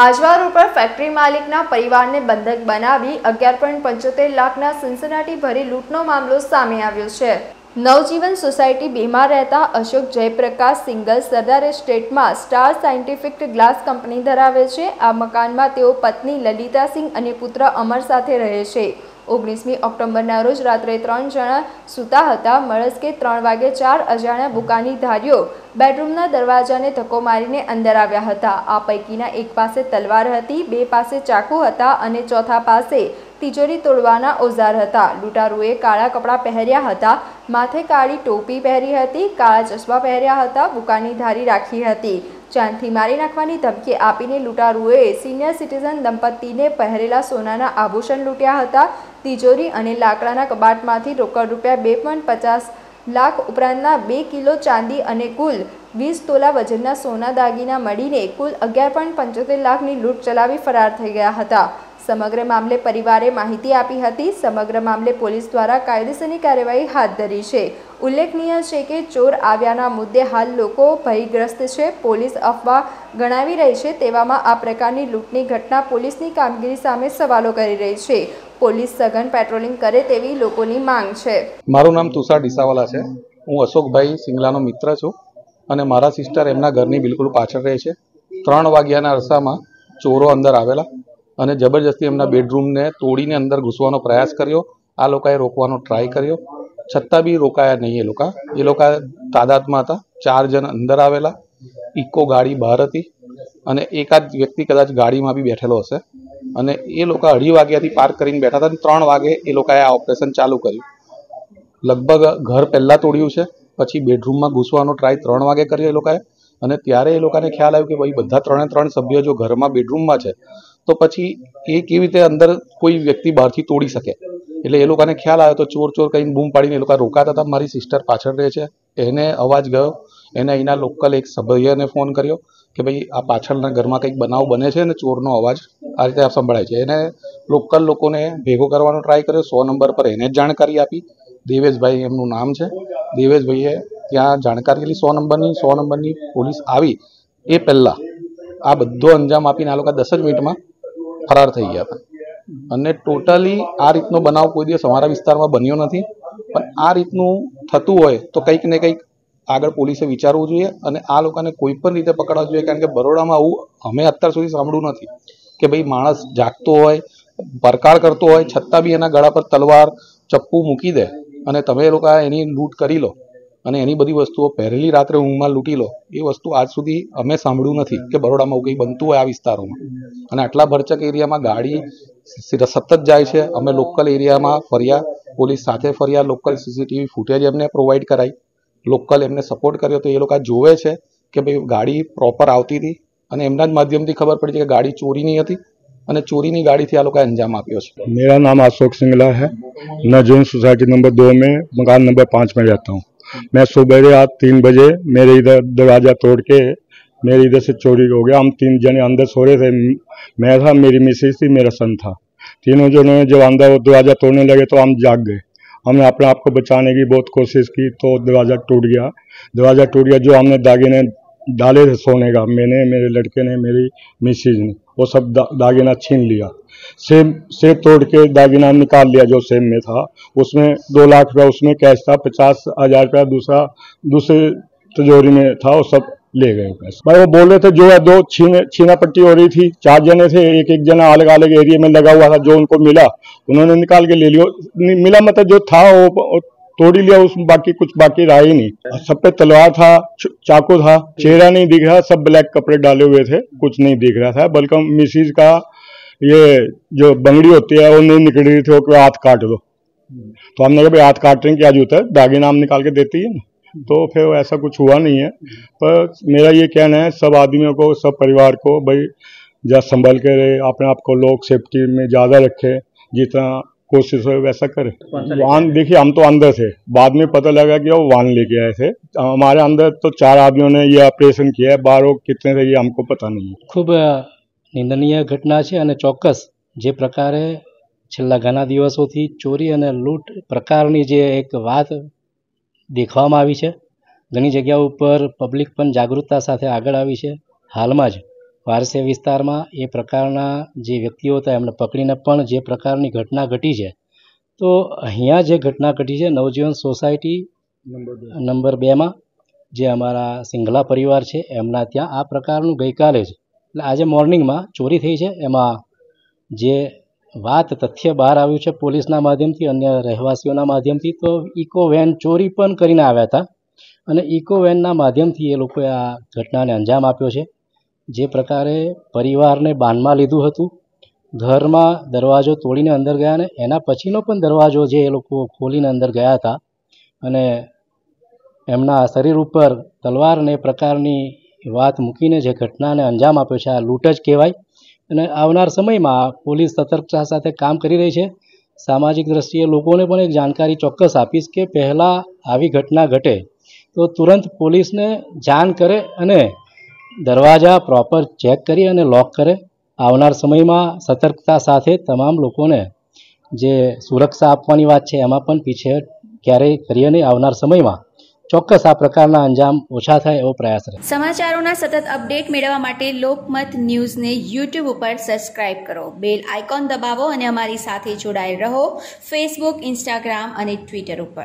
આજવા ઉપર ફેક્ટરી માલિકના પરિવારને બંધક બનાવી અગિયાર પોઈન્ટ પંચોતેર લાખના સનસનાટી ભરી લૂંટનો મામલો સામે આવ્યો છે. નવજીવન સોસાયટી બેમાં રહેતા અશોક જયપ્રકાશ સિંગલ સરદાર એસ્ટેટમાં સ્ટાર સાયન્ટિફિક ગ્લાસ કંપની ધરાવે છે. આ મકાનમાં તેઓ પત્ની લલિતાસિંહ અને પુત્ર અમર સાથે રહે છે. ઓગણીસમી ઓક્ટોબરના રોજ રાત્રે ત્રણ જણા સૂતા હતા. મળસ્કે ત્રણ વાગે ચાર અજાણ્યા બુકાની ધારીઓ બેડરૂમના દરવાજાને ધક્કો મારીને અંદર આવ્યા હતા. આ પૈકીના એક પાસે તલવાર હતી, બે પાસે ચાકુ હતા અને ચોથા પાસે તિજોરી તોડવાના ઓઝાર હતા. લૂંટારૂએ કાળા કપડાં પહેર્યા હતા, માથે કાળી ટોપી પહેરી હતી, કાળા ચશ્મા પહેર્યા હતા, બુકાની ધારી રાખી હતી. ચાંદથી મારી નાખવાની ધમકી આપીને લૂંટારૂએ સિનિયર સિટીઝન દંપતીને પહેરેલા સોનાના આભૂષણ લૂંટ્યા હતા. તિજોરી અને લાકડાના કબાટમાંથી રોકડ રૂપિયા બે પોઈન્ટ પચાસ લાખ ઉપરાંતના બે કિલો ચાંદી અને કુલ વીસ તોલા વજનના સોના દાગીના મળીને કુલ અગિયાર પોઈન્ટ પંચોતેર લાખની લૂંટ ચલાવી ફરાર થઈ ગયા હતા. સમગ્ર મામલે પરિવારે માહિતી આપી હતી. સમગ્ર મામલે પોલીસ દ્વારા કાયદેસરની કાર્યવાહી હાથ ધરી છે. ઉલ્લેખનીય છે કે ચોર આવ્યાના મુદ્દે હાલ લોકો ભયગ્રસ્ત છે. પોલીસ અફવા ગણાવી રહી છે તેવામાં આ પ્રકારની લૂંટની ઘટના પોલીસની કામગીરી સામે સવાલો કરી રહી છે. પોલીસ સઘન પેટ્રોલિંગ કરે તેવી લોકોની માંગ છે. મારું નામ તુષાર ડીસાવાલા છે. હું અશોકભાઈ સિંગલાનો મિત્ર છું અને મારા સિસ્ટર એમના ઘરની બિલકુલ પાછળ રહે છે. ત્રણ વાગ્યાના અરસામાં ચોરો અંદર આવેલા અને જબરજસ્તી એમના બેડરૂમને તોડીને અંદર ઘૂસવાનો પ્રયાસ કર્યો. આ લોકોએ રોકવાનો ટ્રાય કર્યો. છતાં બી રોકાયા નહીં એ લોકો. એ લોકો તાદાદમાં હતા. ચાર જણ અંદર આવેલા. ઇકો ગાડી બહાર હતી અને એકાદ વ્યક્તિ કદાચ ગાડીમાં બી બેઠેલો હશે. અને એ લોકો અઢી વાગ્યાથી પાર્ક કરીને બેઠા હતા અને ત્રણ વાગે એ લોકોએ આ ઓપરેશન ચાલુ કર્યું. લગભગ ઘર પહેલાં તોડ્યું છે, પછી બેડરૂમમાં ઘૂસવાનો ટ્રાય ત્રણ વાગે કર્યો એ લોકોએ અને ત્યારે એ લોકોને ખ્યાલ આવ્યો કે ભાઈ બધા ત્રણે ત્રણ સભ્યો જો ઘરમાં બેડરૂમમાં છે, તો પછી એ કેવી રીતે અંદર કોઈ વ્યક્તિ બહારથી તોડી શકે? એટલે એ લોકોને ખ્યાલ આવ્યો તો ચોર ચોર કહીને બૂમ પાડીને એ લોકો રોકાતા હતા. મારી સિસ્ટર પાછળ રહે છે, એને અવાજ ગયો એને અહીંના લોકલ એક સભ્યને ફોન કર્યો કે ભાઈ, આ પાછળના ઘરમાં કંઈક બનાવ બને છે અને ચોરનો અવાજ, આ રીતે સંભળાય છે. એને લોકલ લોકોને ભેગો કરવાનો ટ્રાય કર્યો, સો નંબર પર એને જ જાણકારી આપી. દેવેશભાઈ એમનું નામ છે. દેવેશભાઈએ ત્યાં જાણકારી લીધી, સો નંબરની સો નંબરની પોલીસ આવી. એ પહેલાં આ બધો અંજામ આપીને આ લોકો દસ જ મિનિટમાં ફરાર થઈ ગયા હતા. અને ટોટલી આ રીતનો બનાવ કોઈ દિવસ અમારા વિસ્તારમાં બન્યો નથી. પણ આ રીતનું થતું હોય તો કંઈક ને કંઈક આગળ પોલીસે વિચારવું જોઈએ અને આ લોકોને કોઈ પણ રીતે પકડવા જોઈએ, કારણ કે બરોડામાં આવું અમે અત્યાર સુધી સાંભળ્યું નથી કે ભાઈ માણસ જાગતો હોય પરકાર કરતો હોય, છતાં બી એના ગળા પર તલવાર, ચપ્પુ મૂકી દે અને તમે લોકો એની લૂંટ કરી લો અને એની બધી વસ્તુઓ પહેરેલી રાત્રે ઊંઘમાં લૂંટી લો, એ વસ્તુ આજ સુધી અમે સાંભળ્યું નથી કે બરોડામાં કંઈ બનતું હોય આ વિસ્તારોમાં. અને આટલા ભરચક એરિયામાં ગાડી સતત જાય છે. અમે લોકલ એરિયામાં ફર્યા, પોલીસ સાથે ફર્યા, લોકલ સીસીટીવી ફૂટેજ એમને પ્રોવાઈડ કરાઈ. લોકલ એમને સપોર્ટ કર્યો તો એ લોકો જોવે છે કે ભાઈ ગાડી પ્રોપર આવતી હતી અને એમના જ માધ્યમથી ખબર પડી છે કે ગાડી ચોરીની હતી અને ચોરીની ગાડીથી આ લોકોએ અંજામ આપ્યો છે मेरा नाम अशोक सिंगला है नजून सोसाइटी नंबर दो में मकान नंबर पाँच में रहता हूँ मैं सुबह आज तीन बजे मेरे इधर दरवाज़ा तोड़ के मेरे इधर से चोरी हो गया हम तीन जने अंदर सो रहे थे मैं था मेरी मिसेज थी मेरा सन था तीनों जनों ने जब अंदर वो दरवाज़ा तोड़ने लगे तो हम जाग गए हमने अपने आप को बचाने की बहुत कोशिश की तो दरवाज़ा टूट गया। दरवाज़ा टूट गया जो हमने दागिने डाले थे सोने का मैंने मेरे लड़के ने मेरी मिसिज ने वो सब दा, दागिना छीन लिया। सेब सेब तोड़ के दागिना निकाल लिया जो सेब में था। उसमें दो लाख रुपया उसमें कैश था पचास हज़ार रुपया दूसरा दूसरे तिजोरी में था वो सब ले गए पैसे भाई, वो बोल रहे थे, जो है दो छीने छीना पट्टी हो रही थी, चार जने थे, एक एक जना अलग अलग एरिया में लगा हुआ था, जो उनको मिला, उन्होंने निकाल के ले लिया। मिला मतलब जो था, वो तोड़ी लिया उसमें बाकी कुछ बाकी रहा ही नहीं। सब पे तलवार था चाकू था, चेहरा नहीं दिख रहा, सब ब्लैक कपड़े डाले हुए थे, कुछ नहीं दिख रहा था, बल्कि मिसिज का ये जो बंगड़ी होती है, वो नहीं निकल रही थी, वो हाथ काट दो। तो हमने कहा, भाई, हाथ रहे हैं क्या जूता दागिना हम निकाल के देती है ना? तो फिर ऐसा कुछ हुआ नहीं है पर मेरा ये कहना है सब आदमियों को सब परिवार को भाई जरा संभल के रहे अपने आप को लोग सेफ्टी में ज़्यादा रखे जितना कोशिश हो वैसा करे वाहन देखिए हम तो अंदर थे बाद में पता लगा कि वो वाहन लेके आए थे हमारे अंदर तो चार आदमियों ने ये ऑपरेशन किया है बाहर वो कितने थे ये हमको पता नहीं है ખૂબ નિંદનીય ઘટના છે અને ચોક્કસ જે પ્રકારે છેલ્લા ઘણા દિવસોથી ચોરી અને લૂંટ પ્રકારની જે એક વાત દેખવામાં આવી છે. ઘણી જગ્યાઓ ઉપર પબ્લિક પણ જાગૃતતા સાથે આગળ આવી છે. હાલમાં જ વારસે વિસ્તારમાં એ પ્રકારના જે વ્યક્તિઓ હતા એમને પકડીને પણ જે પ્રકારની ઘટના ઘટી છે. તો અહીંયા જે ઘટના ઘટી છે નવજીવન સોસાયટી નંબર બેમાં જે અમારા સિંઘલા પરિવાર છે, એમના ત્યાં આ પ્રકારનું ગઈકાલે જ, એટલે આજે મોર્નિંગમાં ચોરી થઈ છે. એમાં જે વાત તથ્ય બહાર આવ્યું છે પોલીસના માધ્યમથી, અન્ય રહેવાસીઓના માધ્યમથી, તો ઇકો વેન ચોરી પણ કરીને આવ્યા હતા. અને ઇકો વેનના માધ્યમથી એ લોકોએ આ ઘટનાને અંજામ આપ્યો છે. જે પ્રકારે પરિવારને બાનમાં લીધું હતું. ઘરમાં દરવાજો તોડીને અંદર ગયા ને એના પછીનો પણ દરવાજો જે એ લોકો ખોલીને અંદર ગયા હતા. અને એમના શરીર ઉપર તલવારને પ્રકારની વાત મૂકીને જે ઘટનાને અંજામ આપ્યો છે, આ લૂંટ જ કહેવાય. અને આવનાર સમયમાં પોલીસ સતર્કતા સાથે કામ કરી રહી છે. સામાજિક દ્રષ્ટિએ લોકોને પણ એક જાણકારી ચોક્કસ આપીશ કે પહેલાં આવી ઘટના ઘટે તો તુરંત પોલીસને જાણ કરે અને દરવાજા પ્રોપર ચેક કરી અને લોક કરે. આવનાર સમયમાં સતર્કતા સાથે તમામ લોકોને જે સુરક્ષા આપવાની વાત છે એમાં પણ પીછે ક્યારેય કરીએ નહીં. આવનાર સમયમાં ચોક્કસ આ પ્રકારના અંજામ ઓછા થાય એવો પ્રયાસ રહે. સમાચારોના સતત અપડેટ મેળવવા માટે લોકમત ન્યૂઝને યુટ્યુબ ઉપર સબસ્ક્રાઇબ કરો. બેલ આઇકોન દબાવો અને અમારી સાથે જોડાયેલ રહો. ફેસબુક ઇન્સ્ટાગ્રામ અને ટ્વિટર ઉપર.